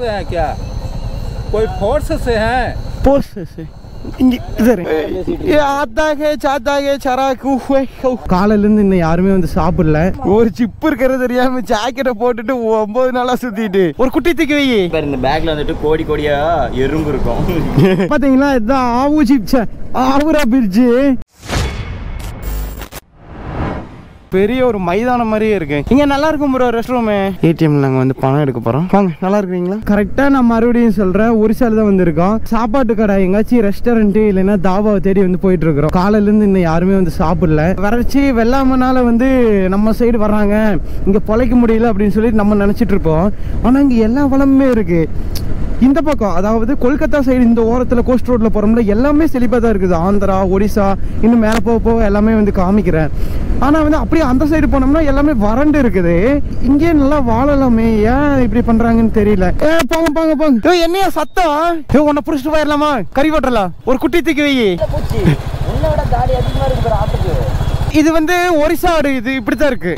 से हैं क्या कोई फोर्स से हैं போஸ்ட் இங்க இதரு ஏ ஆத்தாகே சாத்தாகே சராக்கு காலையில இருந்து இன்னும் யாருமே வந்து சாப்பிடல ஒரு சிப்பு இருக்கிறது தெரியாம ஜாக்கெட்டை போட்டுட்டு ஒன்பது நாளா சுத்திட்டு ஒரு குட்டி தூக்கி வை பாரு இந்த பேக்ல வந்துட்டு கோடி கோடியா எறும்பு இருக்கும் பாத்தீங்களா இதுதான் ஆவு சிப்ஸ் ஆவுரா பிரிட்ஜு பெரிய ஒரு மைதானம் மாதிரியே இருக்கு. இங்க நல்லா இருக்கும் ப்ரோ ரெஸ்ட் ரூம் ஏடிஎம்ல நாங்க வந்து பணம் எடுக்க போறோம். வாங்க நல்லா இருக்கீங்களா கரெக்டா நான் மறுபடியும் சொல்றேன் ஒரிசால தான் வந்திருக்கோம். சாப்பாட்டு கடை எங்காச்சும் ரெஸ்டாரண்ட் இல்லைன்னா தாபாவை தேடி வந்து போயிட்டு இருக்கிறோம். காலையில இருந்து இன்னும் யாருமே வந்து சாப்பிடல. வறட்சி வெள்ளாமனால வந்து நம்ம சைடு வர்றாங்க. இங்க பொழைக்க முடியல அப்படின்னு சொல்லி நம்ம நினைச்சிட்டு இருப்போம். ஆனா இங்க எல்லா வளமுமே இருக்கு. இந்த பக்கம் அதாவது கொல்கத்தா சைடு இந்த ஓரத்தில் கோஸ்ட் ரோட்டில் போகிறோம்ல எல்லாமே செழிப்பாக தான் இருக்குது. ஆந்திரா ஒடிசா இன்னும் மேலே போக போக எல்லாமே வந்து காமிக்கிறேன். ஆனால் வந்து அப்படியே அந்த சைடு போனோம்னா எல்லாமே வறண்டு இருக்குது. இங்கே நல்லா வாழலாமே ஏன் இப்படி பண்ணுறாங்கன்னு தெரியல. ஏ போங்க போங்க போங்க. என்னையா சத்தம்? ஏ உன்னை பிடிச்சிட்டு போயிடலாமா? கறி போட்டுடலாம். ஒரு குட்டி தூக்கி வை. இது வந்து ஒரிசா ஆடு இது இப்படித்தான் இருக்கு.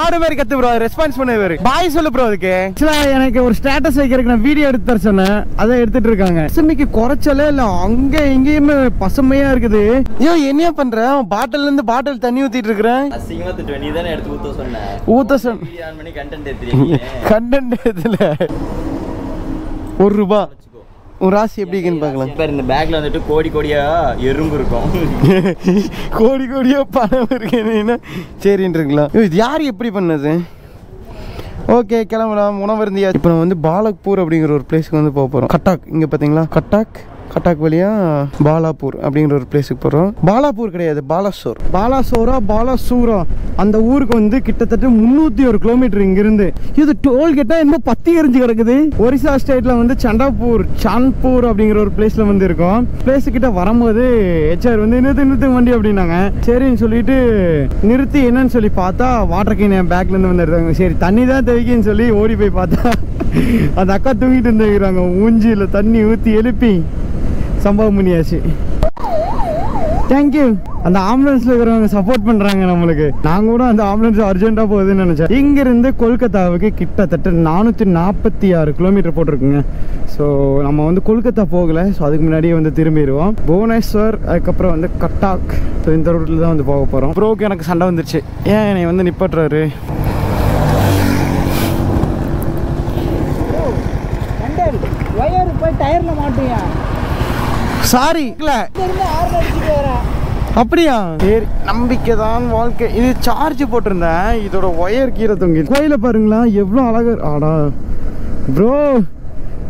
ஆடு மாதிரி கத்து ப்ரோ ரெஸ்பான்ஸ் பண்ணுவாரு பாய் சொல்லு ப்ரோ அதுக்கு. ஆக்சுவலா எனக்கு ஒரு ஸ்டேட்டஸ் வைக்கிறதுக்கு நான் வீடியோ எடுத்து தர சொன்னேன். அதை எடுத்துட்டு இருக்காங்க. பசுமைக்கு குறைச்சலே இல்ல. அங்க எங்கேயுமே பசுமையா இருக்குது. ஐயோ என்னையா பண்ற? பாட்டில்ல இருந்து பாட்டில் தண்ணி ஊத்திட்டு இருக்கிறேன் ஊத்த சொன்ன பண்ணி கண்டென்ட் இதுல ஒரு ரூபா. உன் ராசி எப்படி இருக்குன்னு பார்க்கலாம். பாரு இந்த பேக்ல வந்துட்டு கோடி கோடியா எறும்பு இருக்கும். கோடி கோடியா பணம் இருக்கேன்னா சரின்றீங்களா இது யார் எப்படி பண்ணது? ஓகே கிளம்பலாம். உணவு இருந்தியா? இப்போ நம்ம வந்து பாலக்பூர் அப்படிங்கிற ஒரு பிளேஸ்க்கு வந்து போக போகிறோம் கட்டாக். இங்கே பார்த்தீங்களா? கட்டாக். கட்டாக் வழியா பாலாப்பூர் அப்படிங்கிற ஒரு பிளேஸுக்கு போகிறோம் பாலாப்பூர் கிடையாது பாலாசோர். பாலாசோரா பாலாசூரா? அந்த ஊருக்கு வந்து கிட்டத்தட்ட முந்நூற்றி ஒரு கிலோமீட்டர் இங்கிருந்து. இது டோல் என்னமோ என்ன பத்தி எரிஞ்சு கிடக்குது. ஒரிசா ஸ்டேட்ல வந்து சண்டாப்பூர் சான்பூர் அப்படிங்கிற ஒரு பிளேஸ்ல வந்து இருக்கோம். பிளேஸ் கிட்ட வரும்போது ஹெச்ஆர் வந்து நிறுத்து நிறுத்து வண்டி அப்படின்னாங்க. சரின்னு சொல்லிட்டு நிறுத்தி என்னன்னு சொல்லி பார்த்தா வாட்டர் கேன் என் பேக்ல இருந்து வந்து எடுத்தாங்க. சரி தண்ணி தான் தேவைக்குன்னு சொல்லி ஓடி போய் பார்த்தா அந்த அக்கா தூங்கிட்டு இருந்துக்கிறாங்க ஊஞ்சியில் தண்ணி ஊற்றி எழுப்பி சம்பவம் பண்ணியாச்சு தேங்க்யூ அந்த ஆம்புலன்ஸ்ல இருக்கிறவங்க சப்போர்ட் பண்றாங்க நம்மளுக்கு. நாங்க கூட அந்த ஆம்புலன்ஸ் அர்ஜென்ட்டா போகுதுன்னு நினைச்சேன். இங்க இருந்து கொல்கத்தாவுக்கு கிட்டத்தட்ட நானூத்தி நாற்பத்தி ஆறு கிலோமீட்டர் போட்டிருக்குங்க. ஸோ நம்ம வந்து கொல்கத்தா போகல. ஸோ அதுக்கு முன்னாடியே வந்து திரும்பிடுவோம். புவனேஸ்வர் அதுக்கப்புறம் வந்து கட்டாக். ஸோ இந்த ரூட்ல தான் வந்து போக போறோம். ப்ரோக்கு எனக்கு சண்டை வந்துருச்சு. ஏன் என்னை வந்து நிப்பாட்டுறாரு? ஒயர் போய் டயர்ல மாட்டியா சாரி இல்ல. அப்படியா? சரி நம்பிக்கை தான் வாழ்க்கை. இது சார்ஜ் போட்டிருந்தேன். இதோட ஒயர் கீழே தொங்கி கோயில பாருங்களா எவ்வளோ அழகா ஆடா. ப்ரோ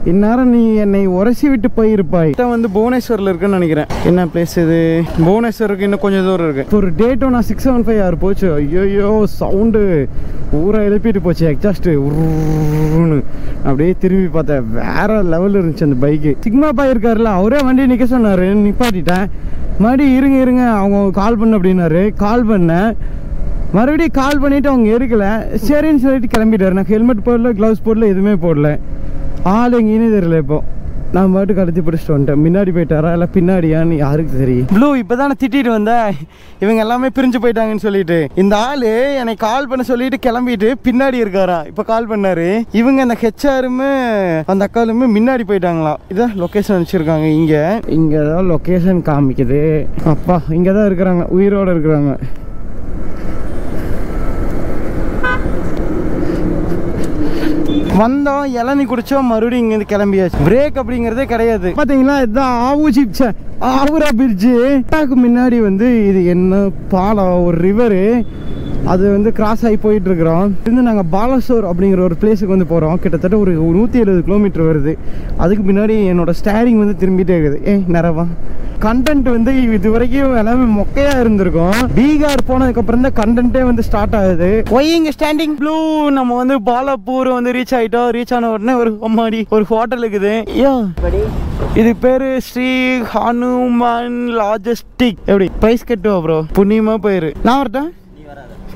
இந்நேரம் நீ என்னை உரசி விட்டு போயிருப்பாய். இதான் வந்து புவனேஸ்வரில் இருக்குன்னு நினைக்கிறேன். என்ன பிளேஸ் இது? புவனேஸ்வருக்கு இன்னும் கொஞ்சம் தூரம் இருக்கு. ஒரு டேட்டோ நான் சிக்ஸ் செவன் ஃபைவ் ஆறு போச்சு. ஐயோயோ சவுண்டு ஊரை எழுப்பிட்டு போச்சு எக்ஸாஸ்ட் உருன்னு அப்படியே திரும்பி பார்த்தேன். வேற லெவல் இருந்துச்சு அந்த பைக்கு சிக்மா பாய் இருக்காருல்ல அவரே வண்டி நிற்க சொன்னார். நிப்பாட்டிட்டேன். மறுபடியும் இருங்க இருங்க. அவங்க கால் பண்ண அப்படின்னாரு. கால் பண்ணேன் மறுபடியும் கால் பண்ணிட்டு அவங்க இருக்கல சரின்னு சொல்லிட்டு கிளம்பிட்டாரு. நான் ஹெல்மெட் போடல க்ளவுஸ் போடல எதுவுமே போடல. ஆள் எங்கேயுமே தெரியல இப்போ. நான் பாட்டு கடத்தி பிடிச்சிட்டு வந்துட்டேன். முன்னாடி போயிட்டாரா? இல்லை பின்னாடியான்னு யாருக்கு தெரியும் ப்ளூ இப்போ தானே திட்டிட்டு வந்தேன் இவங்க எல்லாமே பிரிஞ்சு போயிட்டாங்கன்னு சொல்லிட்டு. இந்த ஆள் என்னை கால் பண்ண சொல்லிட்டு கிளம்பிட்டு பின்னாடி இருக்காரா? இப்போ கால் பண்ணாரு. இவங்க அந்த ஹெச்ஆருமே அந்த அக்காலுமே முன்னாடி போயிட்டாங்களாம் இதான் லொக்கேஷன் வச்சுருக்காங்க இங்கே. இங்கே தான் லொக்கேஷன் காமிக்குது. அப்பா இங்கே தான் இருக்கிறாங்க. உயிரோடு இருக்கிறாங்க. வந்தோம் இளநி குடிச்சோம் மறுபடியும் இங்கேருந்து கிளம்பியாச்சு. பிரேக் அப்படிங்கிறதே கிடையாது. பார்த்தீங்களா இதுதான் ஆவு சிப்ஸ். ஆவுரா பிரிட்ஜு. முன்னாடி வந்து இது என்ன பாலம் ஒரு ரிவரு அது வந்து கிராஸ் ஆகி போயிட்டு இருக்கிறோம் இருந்து நாங்கள் பாலசோர் அப்படிங்கிற ஒரு பிளேஸுக்கு வந்து போகிறோம் கிட்டத்தட்ட ஒரு நூற்றி எழுபது கிலோமீட்டர் வருது. அதுக்கு முன்னாடி என்னோட ஸ்டேரிங் வந்து திரும்பிட்டே இருக்குது. ஏ நிறவா கண்டென்ட் வந்து இது வரைக்கும் எல்லாமே மொக்கையாக இருந்திருக்கும். பீகார் போனதுக்கப்புறம் தான் கண்டென்ட்டே வந்து ஸ்டார்ட் ஆகுது. ஒய் ஸ்டாண்டிங் ப்ளூ நம்ம வந்து பாலாப்பூர் வந்து ரீச் ஆகிட்டோம் ரீச் ஆன உடனே ஒரு அம்மாடி ஒரு ஹோட்டல் இருக்குது. ஐயோ இது பேரு ஸ்ரீ ஹனுமான் லாஜிஸ்டிக் எப்படி? பிரைஸ் கட்டுவா ப்ரோ புண்ணியமா போயிரு. நான் வரட்டேன்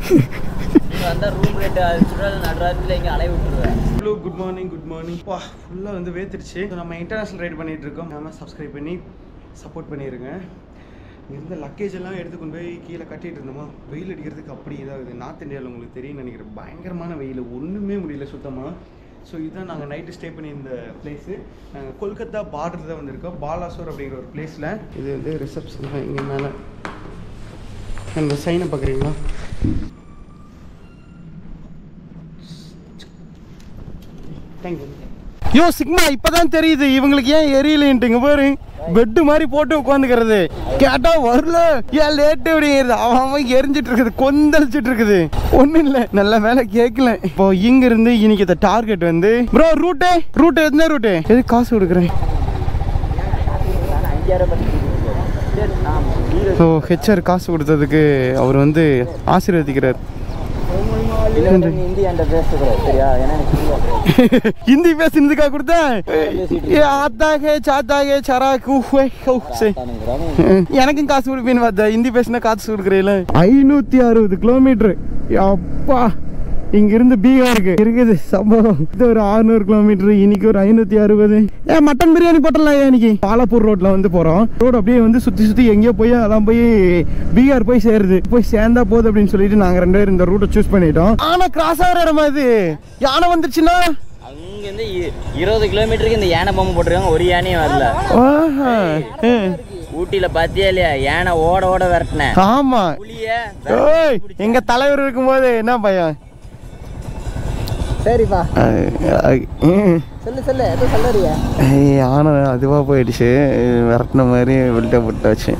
நீ ரூம் ரேட் சுடல் நடுராத்திரில இங்க அலைய விட்டுருவேன். Hello good morning good morning வா ஃபுல்லாக வந்து வேத்துருச்சு. நம்ம இன்டர்நேஷனல் ரைட் பண்ணிகிட்டு இருக்கோம். நாம சப்ஸ்கிரைப் பண்ணி சப்போர்ட் பண்ணிடுங்க இருந்த லக்கேஜ் எல்லாம் எடுத்து கொண்டு போய் கீழே கட்டிட்டு இருந்தோமா? வெயில் அடிக்கிறதுக்கு அப்படி இதாகுது நார்த் இந்தியாவில் உங்களுக்கு தெரியும் நினைக்கிறேன். பயங்கரமான வெயில். ஒன்றுமே முடியல சுத்தமாக ஸோ இதுதான் நாங்கள் நைட்டு ஸ்டே பண்ணியிருந்த பிளேஸு நாங்கள் கொல்கத்தா பார்டர் தான் வந்திருக்கோம். பாலாசூர் அப்படிங்கிற ஒரு பிளேஸில் இது வந்து ரிசப்ஷன் இங்கே மேலே. அந்த சைனை பார்க்குறீங்களா? தேங்க்யூ. யோ சிக்மா இப்பதான் தெரியுது. இவங்களுக்கு ஏன் எரியலைன்ட்டுங்க பாரு. பெட்டு மாதிரி போட்டு உட்காந்துக்கிறது. கேட்டா வரல. ஏன் லேட்டு அப்படிங்கிறது. அவன் அவன் எரிஞ்சிட்டு இருக்குது கொந்தளிச்சிட்டு இருக்குது ஒன்றும் இல்லை. நல்ல வேலை கேட்கல இப்போ இங்க இருந்து இன்னைக்கு இந்த டார்கெட் வந்து ப்ரோ ரூட்டு ரூட்டு எந்த ரூட்டு எது காசு கொடுக்குறேன்? ஸோ ஹெச்ஆர் காசு கொடுத்ததுக்கு அவர் வந்து ஆசீர்வதிக்கிறார். ஹிந்தி என்ற பேசுகிறேன் சரியா? ஏன்னா எனக்கு புரியல. ஹிந்தி பேசுனதுக்கா கொடுத்தேன். ஆத்தாகே சாத்தாகே சராக்கு ஹுவே ஹௌ சே. எனக்கும் காசு கொடுப்பேன்னு பார்த்தா ஹிந்தி பேசினா காசு கொடுக்குறீங்கள ஐநூத்தி அறுபது கிலோமீட்டர் அப்பா இங்கிருந்து பீகாருக்கு. இருக்குது. சம்பவம். இது ஒரு அறுநூறு கிலோமீட்டர் இன்னைக்கு ஒரு ஐநூத்தி அறுபது. ஏன் மட்டன் பிரியாணி போட்டலாம் இன்னைக்கு? பாலப்பூர் ரோட்ல வந்து போறோம். ரோடு அப்படியே வந்து சுத்தி சுத்தி எங்கேயோ போய் அதான் போய் பீகார் போய் சேருது. போய் சேர்ந்தா போகுது அப்படின்னு சொல்லிட்டு நாங்க ரெண்டு பேரும் இந்த ரூட்டை சூஸ் பண்ணிட்டோம். ஆனா கிராஸ் ஆகிற இடமா இது? யானை வந்துருச்சுன்னா? அங்கிருந்து இருபது கிலோமீட்டருக்கு இந்த யானை பொம்மை போட்டிருக்காங்க. ஒரு யானையும் வரல. ஊட்டியில பாத்தியா இல்லையா? யானை ஓட ஓட விரட்டினேன். ஆமா. எங்க தலைவர் இருக்கும்போது என்ன பயம்? சரிப்பா. சொல்லு சொல்லு எதுவும் சொல்லறியா? ஏய், ஆனா அதுவா போயிடுச்சு. விரட்டின மாதிரி வெளிட்ட போட்டாச்சு.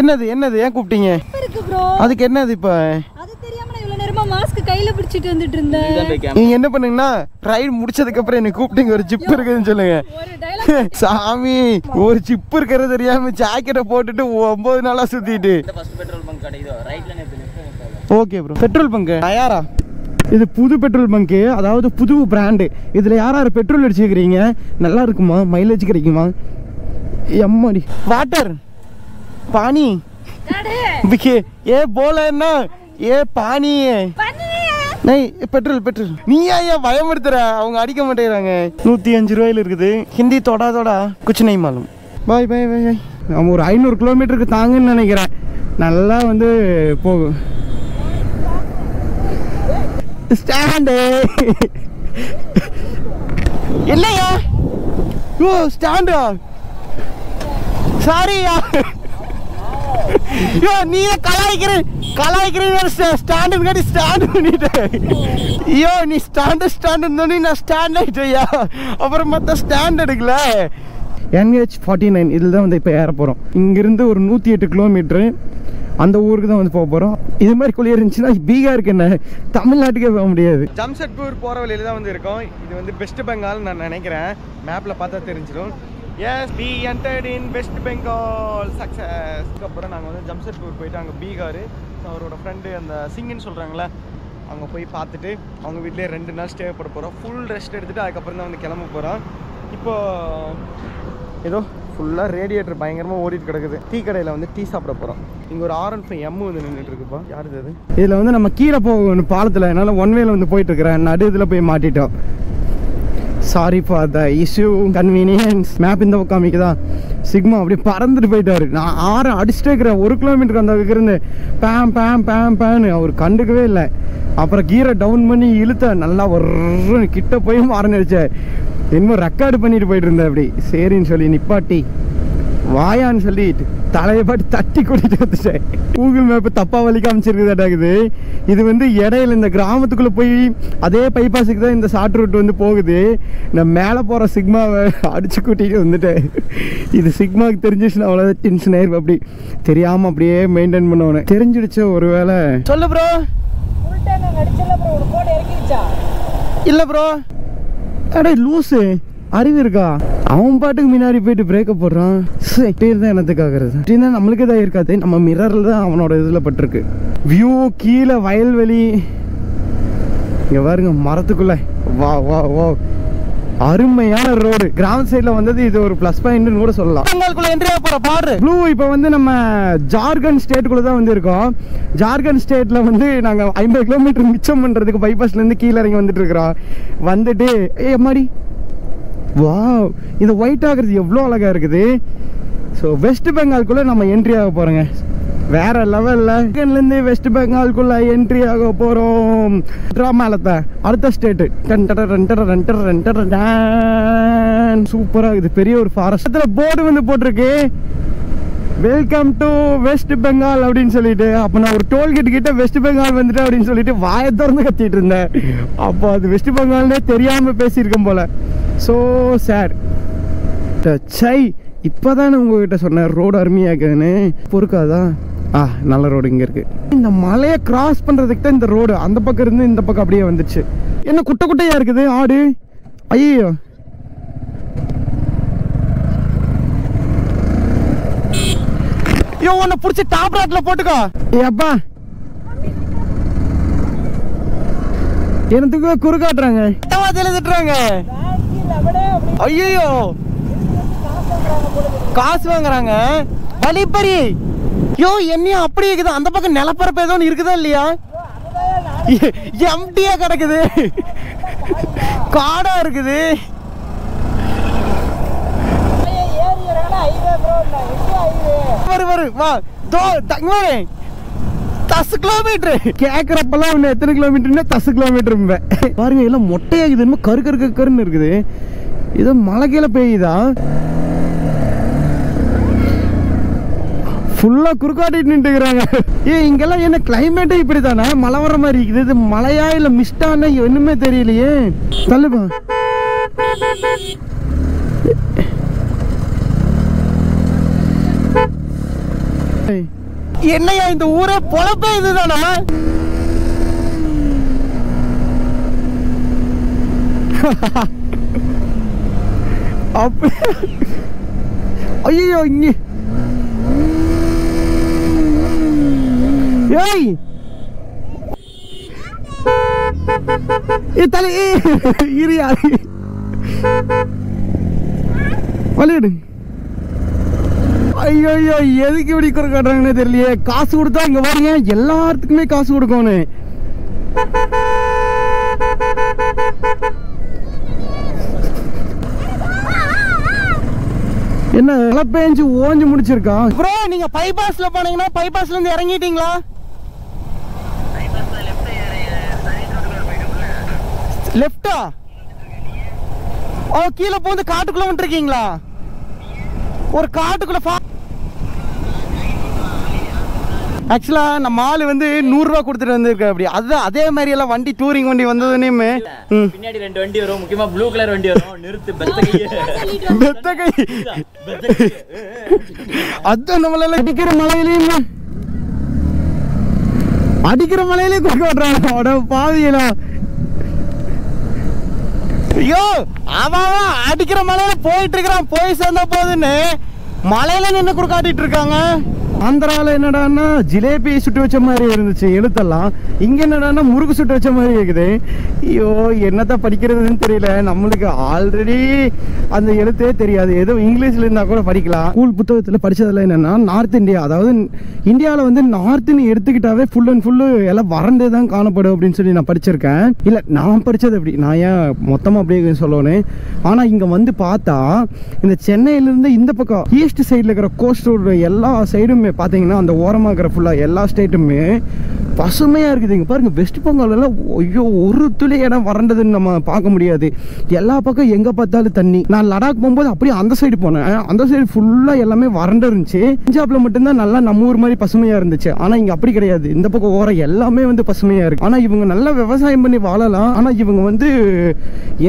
என்னது என்னது ஏன் கூப்பிட்டீங்க? இருக்கு ப்ரோ அதுக்கு என்னது இப்போ? அது தெரியாம நான் இவ்வளவு நேரமா மாஸ்க் கையில பிடிச்சிட்டு வந்துட்டு இருந்தேன். இதுதான் போய் கேமரா நீங்க என்ன பண்ணுங்கன்னா ரைடு முடிச்சதுக்கு அப்புறம் என்ன கூப்பிட்டீங்க. ஒரு ஜிப் இருக்குதுன்னு சொல்லுங்க. சாமி ஒரு ஜிப் இருக்கிறது தெரியாம ஜாக்கெட்டை போட்டுட்டு ஒன்பது நாளா சுத்திட்டு. ஓகே ப்ரோ பெட்ரோல் பங்க் யாரா? இது புது பெட்ரோல் பங்க்கு அதாவது புது பிராண்டு இதில் யார் யார் பெட்ரோல் அடிச்சுக்கிறீங்க நல்லா இருக்குமா? மைலேஜ் கிடைக்குமா? எம்மாடி. வாட்டர் பானி. பிக்கே ஏ போலன்னா ஏ பானி நெய் பெட்ரோல் பெட்ரோல் நீ ஏன் ஏன் பயமுறுத்துற? அவங்க அடிக்க மாட்டேங்கிறாங்க. நூற்றி அஞ்சு ரூபாயில இருக்குது. ஹிந்தி தொடா தொடா. குச்சி நெய் மாலும். பாய் பாய் பாய் பாய் நம்ம ஒரு ஐநூறு கிலோமீட்டருக்கு தாங்கன்னு நினைக்கிறேன். நல்லா வந்து போகும். ஸ்டாண்டு. இல்லையா? ஓ ஸ்டாண்டா? சாரியா. ஐயோ நீ கலாய்க்கிற கலாய்க்கிற ஸ்டாண்டு முன்னாடி ஸ்டாண்ட் பண்ணிட்டேன் ஐயோ நீ ஸ்டாண்டு ஸ்டாண்டு நான் ஸ்டாண்ட் ஆயிட்டேயா? அப்புறம் மற்ற ஸ்டாண்ட் எடுக்கல. என்ஹெச் ஃபார்ட்டி நைன் இதில் தான் வந்து இப்போ ஏற போகிறோம் இங்கேருந்து ஒரு நூற்றி எட்டு கிலோமீட்ரு அந்த ஊருக்கு தான் வந்து போக போகிறோம் இது மாதிரி குளிர் இருந்துச்சுன்னா பீகாருக்கு என்ன? தமிழ்நாட்டுக்கே போக முடியாது. ஜம்ஷெட்பூர் போகிற வழியில தான் வந்து இருக்கோம். இது வந்து வெஸ்ட் பெங்கால் நான் நினைக்கிறேன். மேப்பில் பார்த்தா தெரிஞ்சிடும். S P entered in West Bengal success அப்புறம் நாங்கள் வந்து ஜம்ஷெட்பூர் போயிட்டு அங்கே பீகார் அவரோட ஃப்ரெண்டு அந்த சிங்கன்னு சொல்கிறாங்களே அங்கே போய் பார்த்துட்டு அவங்க வீட்டிலே ரெண்டு நாள் ஸ்டே பண்ண போகிறோம் ஃபுல் ரெஸ்ட் எடுத்துகிட்டு அதுக்கப்புறம் தான் வந்து கிளம்ப போகிறோம் இப்போ ஏதோ ஃபுல்லாக ரேடியேட்டர் பயங்கரமாக ஓடிட்டு கிடக்குது. டீ கடையில் வந்து டீ சாப்பிட போகிறோம் இங்கே ஒரு ஆர் அண்ட் ஃபைவ் எம் வந்து நின்றுட்டு இருக்குப்பா யார் இது இதில் வந்து நம்ம கீழே போகணும் பாலத்தில். என்னால் ஒன் வேல வந்து போயிட்டு இருக்கிறேன் நடு இதில் போய் மாட்டிட்டோம். Sorry for the issue convenience map இந்த பக்கம் தான் சிக்மா அப்படியே பறந்துட்டு போயிட்டாரு. நான் ஆறு அடிச்சுட்டே இருக்கிறேன். ஒரு கிலோமீட்டருக்கு அந்த பக்கம் இருந்து. பேம் பேம் பேம் பேன்னு அவர் கண்டுக்கவே இல்லை. அப்புறம் கீரை டவுன் பண்ணி இழுத்த நல்லா ஒரு கிட்ட போய் மாறன் இன்னும் ரெக்கார்டு பண்ணிட்டு போயிட்டு இருந்தேன் அப்படி. சரின்னு சொல்லி நிப்பாட்டி வாயான்னு சொல்லி தலையை பாட்டு தட்டி கூட்டிட்டு வந்துட்டேன். கூகுள் மேப்பு தப்பா வழி காமிச்சிருக்குதாட்டாக்குது இது. வந்து இடையில இந்த கிராமத்துக்குள்ள போய் அதே பைபாஸுக்கு தான் இந்த ஷார்ட் ரூட் வந்து போகுது. நான் மேலே போற சிக்மாவை அடிச்சு கூட்டிட்டு வந்துட்டேன். இது சிக்மாவுக்கு தெரிஞ்சிச்சுன்னா அவ்வளோதான் டென்ஷன் ஆயிருப்பு அப்படி. தெரியாம அப்படியே மெயின்டைன் பண்ணுவேன். தெரிஞ்சிடுச்ச ஒருவேளை. சொல்லு ப்ரோ ஒரு இல்லை ப்ரோ அடே லூஸு அறிவு இருக்கா? அவன் பாட்டுக்கு முன்னாடி போயிட்டு பிரேக்கப் போடுறான். இப்படி இருந்தால் என்னத்துக்காகிறது அப்படின்னா நம்மளுக்கு தான் இருக்காது. நம்ம மிரரில் தான் அவனோட இதில் பட்டிருக்கு. வியூ கீழே வயல்வெளி. இங்கே பாருங்க மரத்துக்குள்ள. வா வா வா. அருமையான ரோடு கிராம சைடில் வந்தது இது ஒரு ப்ளஸ் பாயிண்ட்னு கூட சொல்லலாம். பெங்கால்குள்ள என்ட்ரியா போகிற பாடு. ப்ளூ இப்போ வந்து நம்ம ஜார்க்கண்ட் ஸ்டேட்டுக்குள்ள தான் வந்து இருக்கோம் ஜார்க்கண்ட் ஸ்டேட்டில் வந்து நாங்கள் ஐம்பது கிலோமீட்டர் மிச்சம் பண்ணுறதுக்கு பைபாஸ்லேருந்து கீழே இறங்கி வந்துட்டு இருக்கிறோம் வந்துட்டு ஏ மாதிரி வா இந்த ஒயிட் ஆகிறது எவ்வளோ அழகாக இருக்குது. ஸோ வெஸ்ட் பெங்கால்குள்ளே நம்ம என்ட்ரி ஆக போகிறோங்க வேற லெவல்ல இருந்து வெஸ்ட் பெங்கால்குள்ள என்ட்ரி ஆக போறோம். ட்ராமாலத்தை அடுத்த ஸ்டேட் சூப்பரா இருக்குது. பெரிய ஒரு ஃபாரஸ்ட் போர்டு வந்து போட்டிருக்கு. வெல்கம் டு வெஸ்ட் பெங்கால் அப்படின்னு சொல்லிட்டு. அப்போ நான் ஒரு டோல்கேட் கிட்ட வெஸ்ட் பெங்கால் வந்துட்டேன் அப்படின்னு சொல்லிட்டு வாயை திறந்து கத்திட்டு இருந்தேன். அப்போ அது வெஸ்ட் பெங்கால்னே தெரியாம பேசியிருக்கேன் போல. ஸோ சார் சை இப்போதானே உங்ககிட்ட சொன்னேன் ரோடு அருமையாக இருக்குதுன்னு பொறுக்காதான் ஆ நல்ல ரோடு இங்கே இருக்கு. இந்த மலையை கிராஸ் பண்ணுறதுக்கு தான் இந்த ரோடு அந்த பக்கம் இருந்து இந்த பக்கம் அப்படியே வந்துச்சு. என்ன குட்டை குட்டையா இருக்குது? ஆடு? ஐயோ ஐயோ உன்னை பிடிச்சி டாப் ராட்டில் போட்டுக்கோ. ஏப்பா எனக்கு குறுக்காட்டுறாங்க கிட்டவாதியில ஐயோ காசு வாங்குறாங்க. வழிப்பறி. ஐயோ என்னையும் அப்படி இருக்குது? அந்த பக்கம் நிலப்பரப்பு ஏதோ ஒன்று இருக்குதா இல்லையா? எம்டியா கிடக்குது. காடா இருக்குது. வரு வரு வா. தோ தங்க தசு கிலோமீட்டர் கேட்குறப்பெல்லாம் இன்னும் எத்தனை கிலோமீட்டர்னா தசு கிலோமீட்டர் பாருங்க எல்லாம் மொட்டையாகுது. என்னமோ கரு கரு கரு- கருன்னு இருக்குது. ஏதோ மழை கீழே பெய்யுதா? ஃபுல்லா குறுக்காட்டிட்டு நின்றுக்கிறாங்க ஏ இங்கெல்லாம் என்ன கிளைமேட்டே இப்படி தானே மழை வர மாதிரி இருக்குது. இது மழையா இல்லை மிஸ்டான? ஒன்றுமே தெரியலையே. தள்ளுப்பா. என்னையா இந்த ஊரே பொழப்பே இதுதானா? அப்ப ஐயோ இங்கே ஏய்! ஏ தலை ஏ இரியா வலிடு ஐயோ ஐயோ எதுக்கு இப்படி குறை காட்டுறாங்கன்னு தெரியலையே. காசு கொடுத்தா இங்க பாருங்க எல்லாத்துக்குமே காசு கொடுக்கணும். என்ன மழை பேஞ்சு ஓஞ்சு முடிச்சிருக்கான் ப்ரோ நீங்க பைபாஸ்ல போனீங்கன்னா பைபாஸ்ல இருந்து இறங்கிட்டீங்களா? லெஃப்டா ஓ கீழே போந்து காட்டுக்குள்ள வந்துருக்கீங்களா? ஒரு காட்டுக்குள்ள ஃபா ஆக்சுவலா நம்ம ஆளு வந்து நூறுரூவா கொடுத்துட்டு வந்திருக்க அப்படி அதுதான் அதே மாதிரி எல்லாம் வண்டி டூரிங் வண்டி வந்ததுனே பின்னாடி ரெண்டு வண்டி வரும். முக்கியமா ப்ளூ கலர் வண்டி வரும். நிறுத்து பெத்த கை. அதான் நம்மளால அடிக்கிற மலையிலயுமே. அடிக்கிற மலையிலே குறுக்க விட்றாங்க அட பாவியலா ஐயோ அவன் அடிக்கிற மலையில போயிட்டு இருக்கிறான். போய் சேர்ந்த போதுன்னு மலையில நின்று குறுக்காட்டிட்டு இருக்காங்க. ஆந்திரால என்னடான்னா ஜிலேபி சுட்டு வச்ச மாதிரி இருந்துச்சு எழுத்தெல்லாம். இங்க என்னடான்னா முறுக்கு சுட்டு வச்ச மாதிரி இருக்குது. ஐயோ என்னத்த படிக்கிறதுன்னு தெரியல. நம்மளுக்கு ஆல்ரெடி அந்த எழுத்தே தெரியாது. ஏதோ இங்கிலீஷ்ல இருந்தா கூட படிக்கலாம். ஸ்கூல் புத்தகத்துல படிச்சதுல என்னன்னா நார்த் இந்தியா அதாவது இந்தியாவில் வந்து நார்த்னு எடுத்துக்கிட்டாவே ஃபுல் அண்ட் ஃபுல்லு எல்லாம் வறண்டே தான் காணப்படும் அப்படின்னு சொல்லி நான் படிச்சிருக்கேன். இல்லை நான் படிச்சது அப்படி. நான் ஏன் மொத்தமாக அப்படியே சொல்லணும்? ஆனால் இங்கே வந்து பார்த்தா இந்த சென்னையிலேருந்து இந்த பக்கம் ஈஸ்ட் சைடில் இருக்கிற கோஸ்ட் ரோடு எல்லா சைடுமே பார்த்தீங்கன்னா அந்த ஓரமாக இருக்கிற ஃபுல்லாக எல்லா ஸ்டேட்டுமே பசுமையாக இருக்குது இங்கே பாருங்க வெஸ்ட் பெங்காலெல்லாம் ஐயோ ஒரு துளி இடம் வறண்டதுன்னு நம்ம பார்க்க முடியாது. எல்லா பக்கம் எங்கே பார்த்தாலும் தண்ணி. நான் லடாக் போகும்போது அப்படியே அந்த சைடு போனேன். அந்த சைடு ஃபுல்லாக எல்லாமே வறண்டு இருந்துச்சு பஞ்சாப்ல மட்டும்தான் நல்லா நம்ம ஊர் மாதிரி பசுமையாக இருந்துச்சு. ஆனால் இங்கே அப்படி கிடையாது. இந்த பக்கம் ஓரம் எல்லாமே வந்து பசுமையாக இருக்குது ஆனால் இவங்க நல்லா விவசாயம் பண்ணி வாழலாம். ஆனால் இவங்க வந்து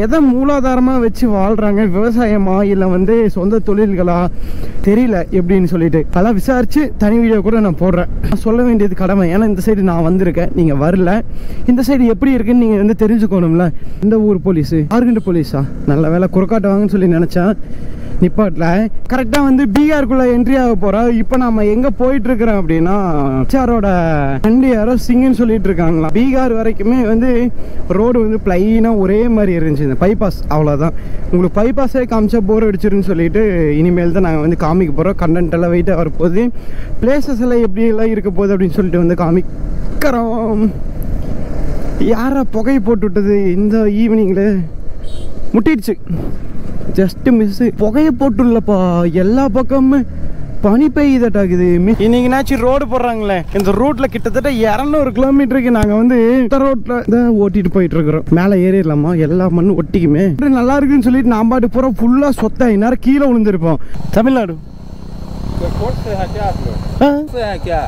எதை மூலாதாரமாக வச்சு வாழ்கிறாங்க விவசாயமா? இல்லை வந்து சொந்த தொழில்களா? தெரியல எப்படின்னு சொல்லிட்டு. அதெல்லாம் விசாரித்து தனி வீடியோ கூட நான் போடுறேன். நான் சொல்ல வேண்டியது கடமை. ஏன்னா இந்த சைடு நான் வந்திருக்கேன். நீங்கள் வரல. இந்த சைடு எப்படி இருக்குன்னு நீங்கள் வந்து தெரிஞ்சுக்கணும்ல. இந்த ஊர் போலீஸு ஆர்கண்ட் போலீஸா நல்ல வேலை குறுக்காட்டுவாங்கன்னு சொல்லி நினச்சேன் நிப்பாட்டில். கரெக்டாக வந்து பீகாருக்குள்ளே என்ட்ரி ஆக போகிறோம் இப்போ நம்ம எங்கே போயிட்டு இருக்கிறோம் அப்படின்னா சாரோட ரெண்டு யாரோ சிங்குன்னு சொல்லிட்டு இருக்காங்களா. பீகார் வரைக்குமே வந்து ரோடு வந்து பிளைனாக ஒரே மாதிரி இருந்துச்சு. இந்த பைபாஸ் அவ்வளோதான் உங்களுக்கு பைபாஸே காமிச்சா போர் அடிச்சிருன்னு சொல்லிட்டு இனிமேல் தான் நாங்கள் வந்து காமிக்க போகிறோம் கண்டென்ட் எல்லாம் வெயிட்டாக வரப்போகுது. பிளேசஸ் எல்லாம் எப்படி எல்லாம் இருக்க போகுது அப்படின்னு சொல்லிட்டு வந்து காமிக்கிறோம். யாரா புகை போட்டு விட்டது இந்த ஈவினிங்கில் முட்டிடுச்சு. ஜஸ்ட் மிஸ்ஸு புகையை போட்டுள்ளப்பா எல்லா பக்கமுமே பனி பெய்யுதட்டாக்குது இன்னைக்குனாச்சும் ரோடு போடுறாங்களே இந்த ரோட்ல கிட்டத்தட்ட இரநூறு கிலோமீட்டருக்கு நாங்க வந்து இந்த ரோட்ல தான் ஓட்டிட்டு போயிட்டு இருக்கிறோம் மேலே ஏறிடலாமா எல்லா மண்ணும் ஒட்டிக்குமே இப்படி நல்லா இருக்குன்னு சொல்லிட்டு நான் பாட்டு பூரா ஃபுல்லா சொத்த இந்நேரம் கீழே விழுந்திருப்போம் தமிழ்நாடு कोई फोर्स से है क्या आप लोग ஆ से है क्या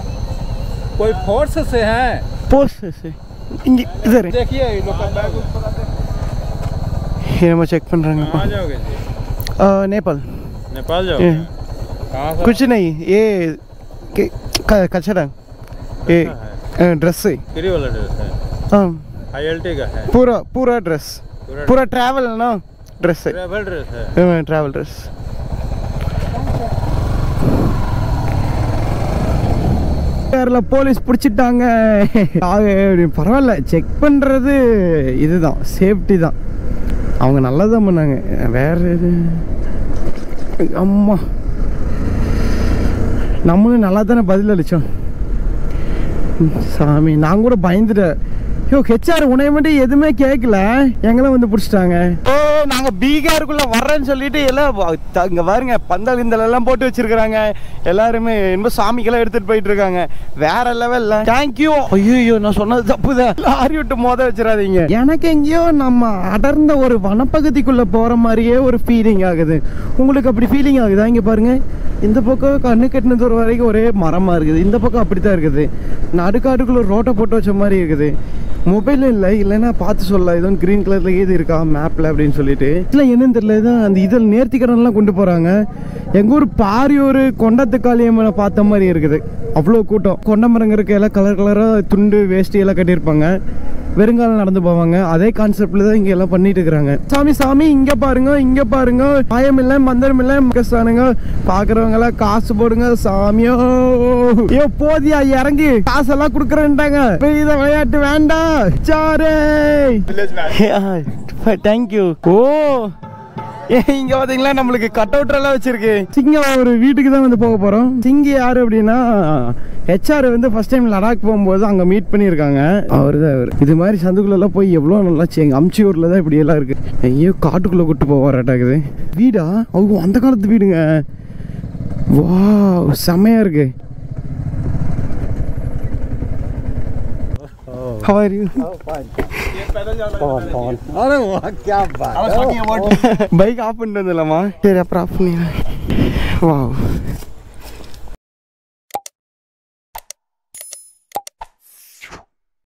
कोई फोर्स से है போஸ் இங்க இதரு देखिए ये लोग का बैग ऊपर आते हैं। நம்ம செக் பண்றாங்கப்பா कहाँ जाओगे जी आ, नेपाल नेपाल ये, जाओगे कहाँ से कुछ नहीं ये के- क- कचरा ये ड्रेस है फ्री वाला ड्रेस है हाँ हाई एल्टी का है पूरा पूरा ड्रेस पूरा पूरा ट्रैवल ना ड्रेस है ट्रैवल ड्रेस है ट्रैवल ड्रेस கேரளா போலீஸ் பிடிச்சிட்டாங்க ஆக, பரவாயில்ல செக் பண்ணுறது இதுதான் சேஃப்டி தான் அவங்க நல்லா தான் பண்ணாங்க வேற இது. அம்மா. நம்மளும் நல்லா தானே பதில் அளித்தோம் சாமி நான் கூட பயந்துட்டேன். ஐயோ ஹெச்ஆர் உனைய மட்டும் எதுவுமே கேட்கல எங்களை வந்து பிடிச்சிட்டாங்க. ஓ நாங்க பீகாருக்குள்ள வர்றேன்னு சொல்லிட்டு எல்லாம் இங்க பாருங்க பந்தல் கிந்தல் எல்லாம் போட்டு வச்சிருக்காங்க எல்லாருமே என்ப சாமிக்கெல்லாம் எடுத்துட்டு போயிட்டு இருக்காங்க. வேற லெவல்ல தேங்க்யூ ஐயோ நான் சொன்னது தப்புதான். லாரி விட்டு மோத வச்சிடாதீங்க. எனக்கு எங்கேயோ நம்ம அடர்ந்த ஒரு வனப்பகுதிக்குள்ள போற மாதிரியே ஒரு ஃபீலிங் ஆகுது. உங்களுக்கு அப்படி ஃபீலிங் ஆகுதா? இங்க பாருங்க. இந்த பக்கம் கண்ணு கட்டின தூரம் வரைக்கும் ஒரே மரமா இருக்குது. இந்த பக்கம் அப்படித்தான் இருக்குது. நடுக்காட்டுக்குள்ள ரோட்டை போட்டு வச்ச மாதிரி இருக்குது. மொபைல் இல்லை இல்லைன்னா பார்த்து சொல்லலாம். எதுவும் க்ரீன் கலர்ல ஏது இருக்கா மேப்ல அப்படின்னு சொல்லிட்டு. இல்லை என்னன்னு தெரியல இதான் அந்த இதில் நேர்த்திக்கடன்லாம் கொண்டு போறாங்க. எங்க ஊர் பாரியூர் கொண்டத்து காளியம்மனை பார்த்த மாதிரி இருக்குது. அவ்வளோ கூட்டம். கொண்ட மரங்கருக்கு எல்லாம் கலர் கலராக துண்டு வேஷ்டி எல்லாம் கட்டியிருப்பாங்க. வெறுங்காலம் நடந்து போவாங்க. அதே கான்செப்ட்ல தான் இங்க எல்லாம் பண்ணிட்டு இருக்காங்க சாமி சாமி இங்க பாருங்க இங்க பாருங்க. மாயம் இல்ல மந்திரம் இல்ல மக்கஸ்தானுங்க பாக்குறவங்க எல்லாம் காசு போடுங்க சாமியோ. ஐயோ போதியா இறங்கி காசெல்லாம் குடுக்கறேன்ட்டாங்க. இத விளையாட்டு வேண்டாம். சாரே. தேங்க்யூ ஓ. ஏ இங்க பாத்தீங்களா? நம்மளுக்கு கட் அவுட் எல்லாம் வச்சிருக்கு. சிங்கம் ஒரு வீட்டுக்கு தான் வந்து போக போறோம். சிங்கி யாரு அப்படின்னா ஹெச்ஆர் வந்து ஃபர்ஸ்ட் டைம் லடாக் போகும்போது அங்க மீட் பண்ணியிருக்காங்க. அவர் தான் அவர். இது மாதிரி சந்துக்குள்ள எல்லாம் போய் எவ்வளோ நல்லா எங்க அம்ச்சியூர்ல தான் இப்படி எல்லாம் இருக்கு. ஐயோ காட்டுக்குள்ள கூட்டு போவாராட்டாக்குது வீடா? அவங்க அந்த காலத்து வீடுங்க. வா செமையா இருக்கு. How are you? कौन कौन? अरे वाह क्या बात भाई आप पुण्य दिला तेरा प्राप्त नहीं है वाह।